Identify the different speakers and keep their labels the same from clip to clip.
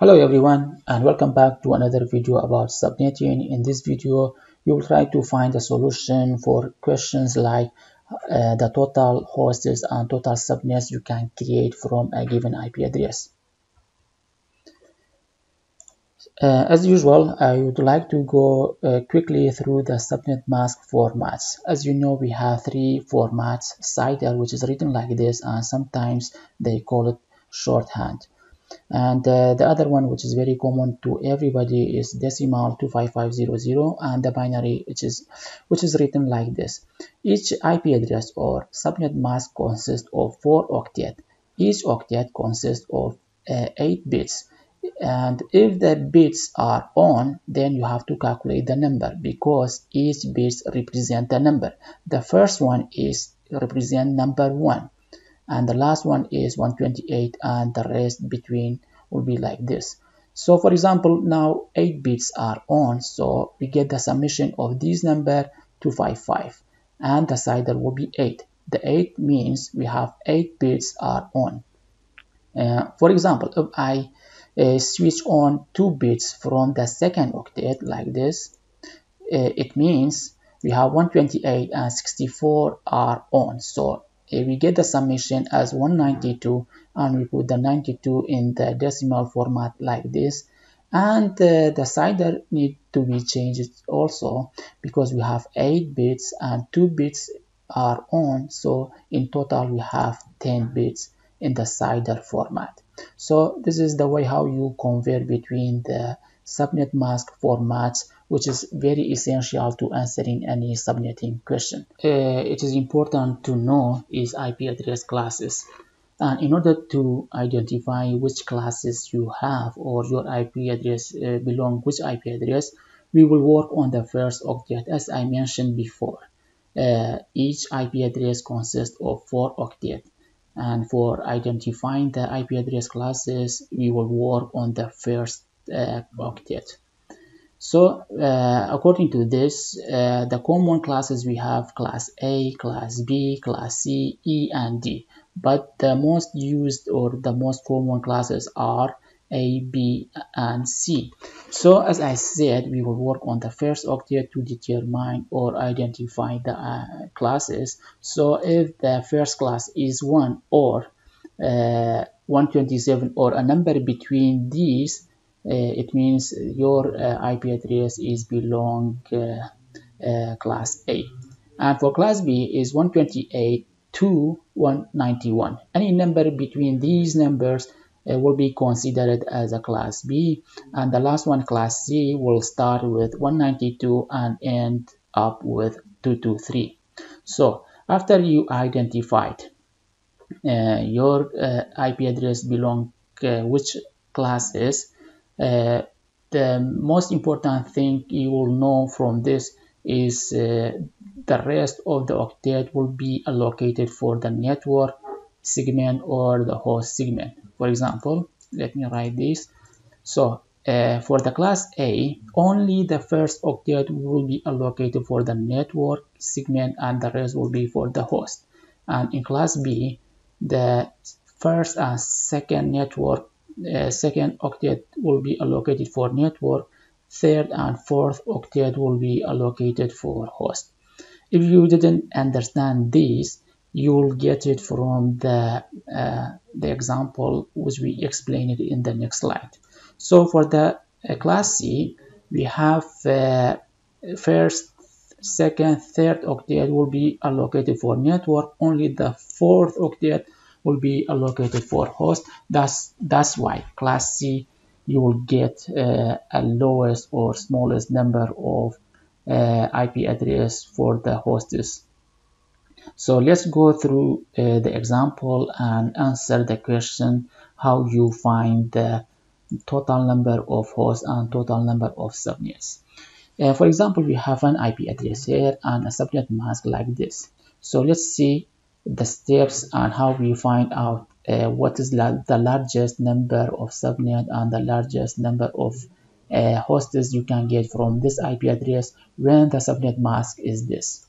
Speaker 1: Hello everyone and welcome back to another video about subnetting. In this video, you will try to find a solution for questions like uh, the total hosts and total subnets you can create from a given IP address. Uh, as usual, I would like to go uh, quickly through the subnet mask formats. As you know, we have three formats, CIDR, which is written like this, and sometimes they call it shorthand and uh, the other one which is very common to everybody is decimal 25500 and the binary which is which is written like this. Each ip address or subnet mask consists of four octet. Each octet consists of uh, eight bits. And if the bits are on then you have to calculate the number because each bits represent a number. The first one is represent number one and the last one is 128 and the rest between will be like this. So for example now 8 bits are on so we get the summation of this number 255 and the CIDR will be 8 the 8 means we have 8 bits are on. Uh, for example if I uh, switch on 2 bits from the second octet like this uh, it means we have 128 and 64 are on. So we get the summation as 192 and we put the 92 in the decimal format like this. And uh, the CIDR need to be changed also because we have 8 bits and 2 bits are on. So in total we have 10 bits in the CIDR format. So this is the way how you convert between the subnet mask formats which is very essential to answering any subnetting question. Uh, it is important to know is IP address classes and in order to identify which classes you have or your IP address uh, belong which IP address we will work on the first octet as I mentioned before. Uh, each IP address consists of four octets and for identifying the IP address classes we will work on the first octet. So uh, according to this, uh, the common classes we have class A, class B, class C, E, and D. But the most used or the most common classes are A, B, and C. So as I said, we will work on the first octet to determine or identify the uh, classes. So if the first class is 1 or uh, 127 or a number between these, uh, it means your uh, IP address is belong uh, class A. And for class B is 128 to 191. Any number between these numbers uh, will be considered as a class B and the last one class C will start with 192 and end up with 223 so after you identified uh, your uh, IP address belong which classes the most important thing you will know from this is uh, the rest of the octet will be allocated for the network segment or the host segment. For example, let me write this. So uh, for the class A, only the first octet will be allocated for the network segment and the rest will be for the host. And in class B, the first and second network uh, second octet will be allocated for network. Third and fourth octet will be allocated for host. If you didn't understand this you will get it from the uh, the example which we explained in the next slide. So for the uh, class C we have uh, first second third octet will be allocated for network. Only the fourth octet will be allocated for host. That's that's why class C you will get uh, a lowest or smallest number of uh, IP address for the hosts. So let's go through uh, the example and answer the question how you find the total number of hosts and total number of subnets. Uh, for example we have an IP address here and a subnet mask like this. So let's see the steps and how we find out uh, what is la the largest number of subnet and the largest number of uh, hosts you can get from this IP address when the subnet mask is this.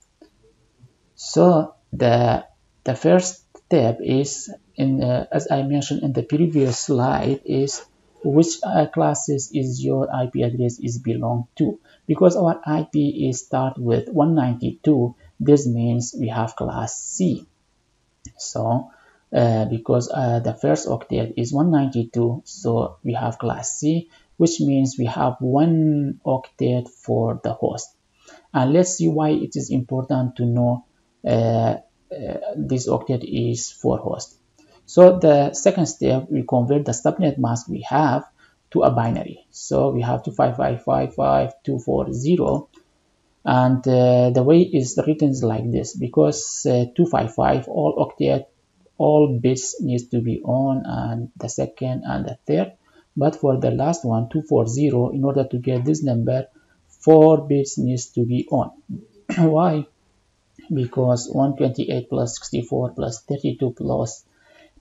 Speaker 1: So the the first step is in uh, as I mentioned in the previous slide is which uh, classes is your IP address is belong to because our IP is start with 192 this means we have class C so uh, because uh, the first octet is 192 so we have class C which means we have one octet for the host. And let's see why it is important to know uh, uh this octet is for host. So the second step we convert the subnet mask we have to a binary. So we have 25555 and uh, the way is written like this because uh, 255 all octet all bits needs to be on and the second and the third. But for the last one 240 in order to get this number four bits needs to be on. Why? Because 128 plus 64 plus 32 plus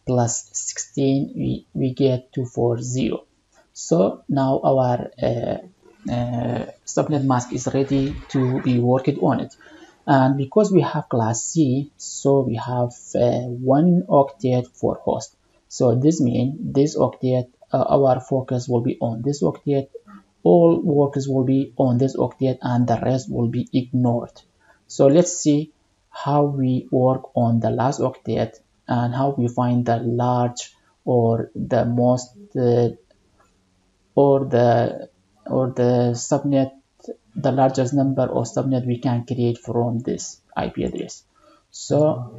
Speaker 1: plus 16 we, we get 240 so now our uh, subnet mask is ready to be worked on it. And because we have class C so we have uh, one octet for host. So this means this octet uh, our focus will be on this octet all workers will be on this octet and the rest will be ignored. So let's see how we work on the last octet and how we find the large or the most uh, or the or the subnet the largest number of subnet we can create from this IP address. So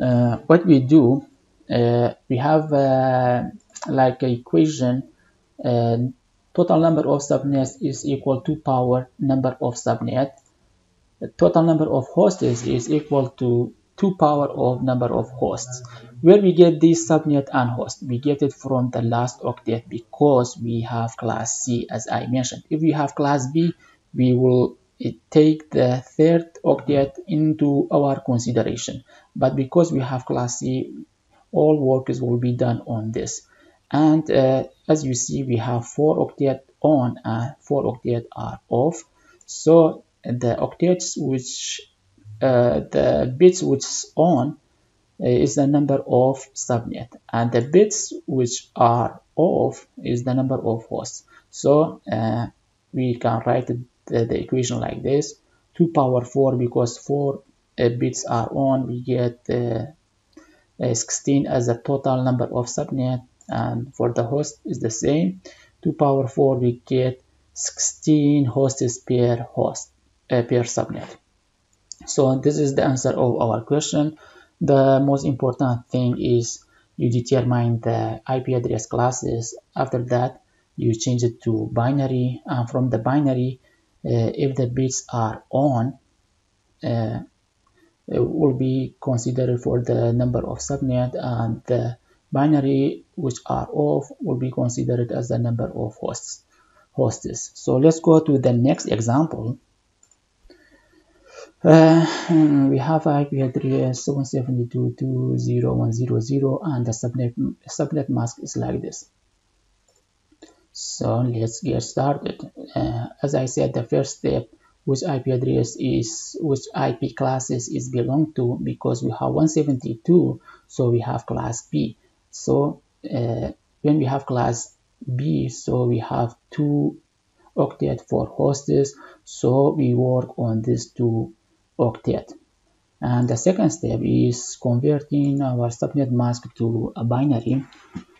Speaker 1: uh, what we do, uh, we have uh, like a equation, uh, total number of subnets is equal to power number of subnet. The total number of hosts is equal to 2 power of number of hosts. Where we get this subnet and host? We get it from the last octet because we have class C as I mentioned. If we have class B, we will eh, take the third octet into our consideration. But because we have class C, all works will be done on this. And uh, as you see, we have four octet on and four octet are off. So the octets which uh, the bits which on is the number of subnet and the bits which are off is the number of hosts. So uh, we can write the, the, equation like this. 2 power 4 because 4 uh, bits are on we get uh, 16 as the total number of subnet and for the host is the same. 2 power 4 we get 16 hosts per host uh, per subnet. So this is the answer of our question the most important thing is you determine the IP address classes. After that you change it to binary and from the binary uh, if the bits are on uh, it will be considered for the number of subnet and the binary which are off will be considered as the number of hosts hosts so let's go to the next example uh, we have IP address 172.2.0.1.0.0 and the subnet subnet mask is like this. So let's get started. Uh, as I said, the first step which IP address is which IP classes is belong to because we have 172 so we have class B so uh, when we have class B so we have two octet for hosts so we work on these two octet. And the second step is converting our subnet mask to a binary.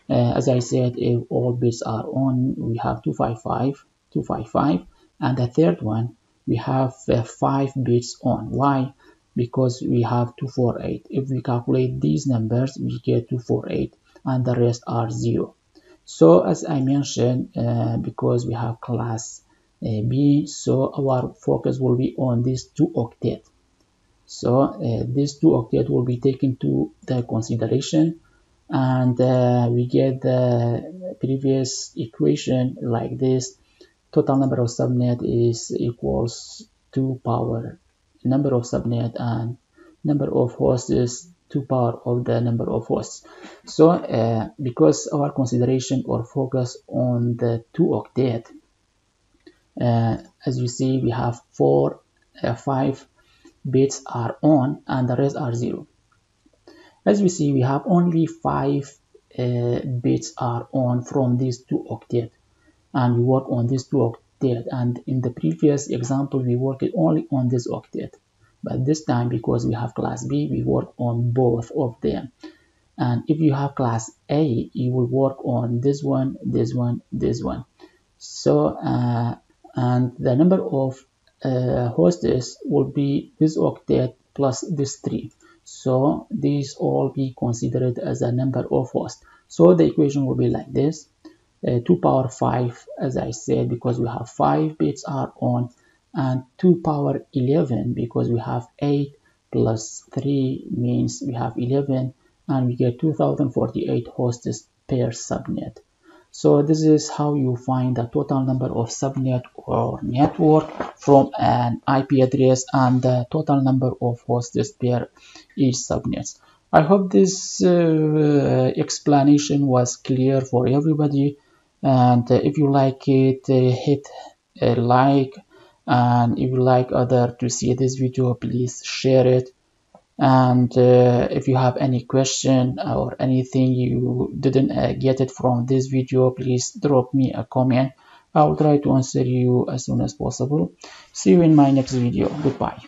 Speaker 1: Uh, as I said, if all bits are on, we have 255, 255. And the third one, we have uh, 5 bits on. Why? Because we have 248. If we calculate these numbers, we get 248 and the rest are 0. So as I mentioned, uh, because we have class B so our focus will be on these two octet so uh, these two octet will be taken to the consideration and uh, we get the previous equation like this. Total number of subnet is equals 2 power. Number of subnet and number of hosts is 2 power of the number of hosts. So uh, because our consideration or focus on the two octet uh, as you see we have four uh, five bits are on and the rest are zero. As we see we have only five uh, bits are on from these two octet and we work on these two octet. And in the previous example we worked only on this octet. But this time because we have class B we work on both of them. And if you have class A you will work on this one this one this one. So uh, and the number of uh, hosts will be this octet plus this 3 so these all be considered as a number of hosts. So the equation will be like this. Uh, 2 power 5 as I said because we have 5 bits are on and 2 power 11 because we have 8 plus 3 means we have 11 and we get 2048 hosts per subnet so this is how you find the total number of subnet or network from an IP address and the total number of hosts per each subnet. I hope this uh, explanation was clear for everybody. And if you like it uh, hit a like. And if you like other to see this video please share it and uh, if you have any question or anything you didn't uh, get it from this video please drop me a comment. I will try to answer you as soon as possible. See you in my next video. Goodbye